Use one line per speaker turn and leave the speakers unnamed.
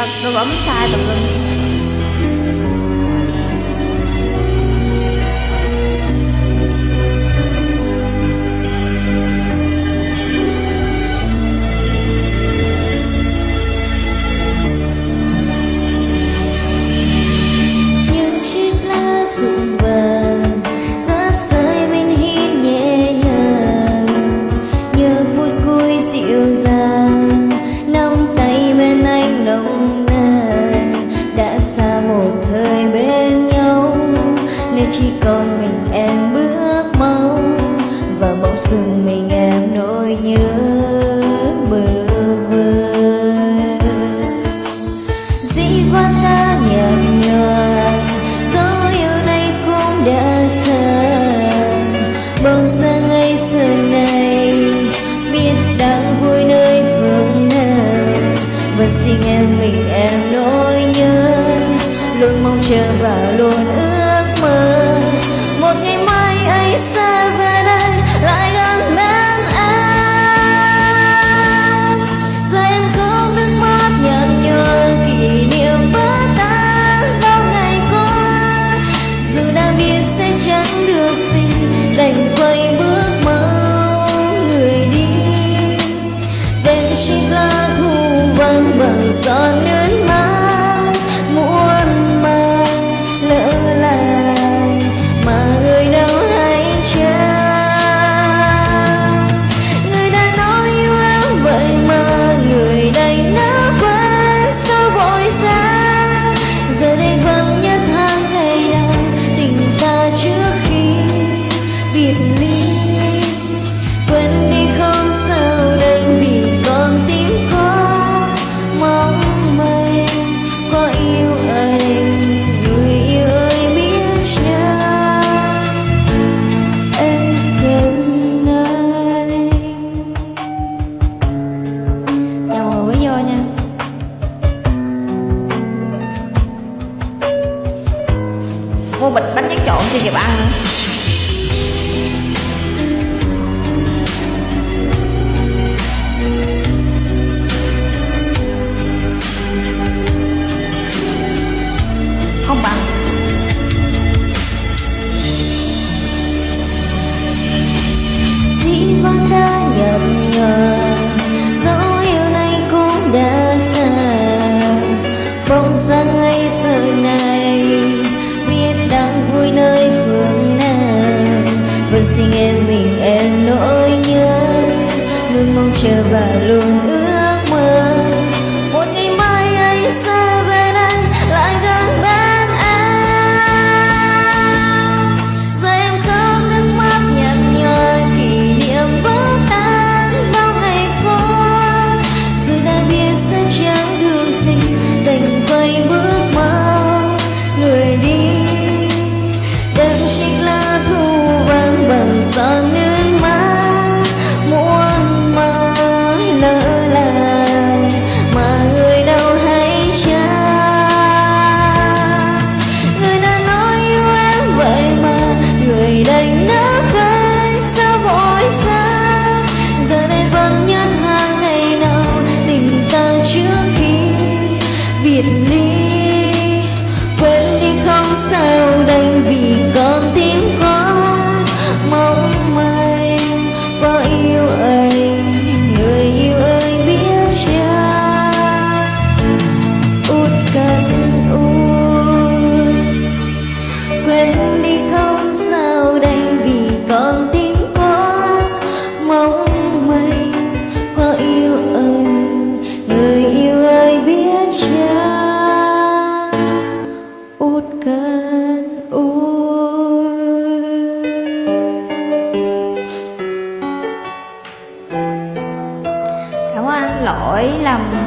nó, nó bấm sai tùm lum
chỉ còn mình em bước mau và bỗng dưng mình em nỗi nhớ bờ vơ. Dĩ vãng ta nhạt nhòa gió yêu này cũng đã xa bỗng xa ngày xưa này, biết đang vui nơi phương nào. Vẫn xin em mình em nỗi nhớ, luôn mong chờ và luôn giọt nước mắt
mua bịch bánh tráng trộn cho kịp ăn. Không bằng.
Dĩ vãng đã nhạt nhòa dẫu yêu này cũng đã xa. Bóng dáng ấy giờ này riêng em mình em nỗi nhớ luôn mong chờ và luôn ước đi không sao đành vì còn tim cố mong mây qua yêu ơi, người yêu ơi biết cha út cần ôi thấu anh lỗi lầm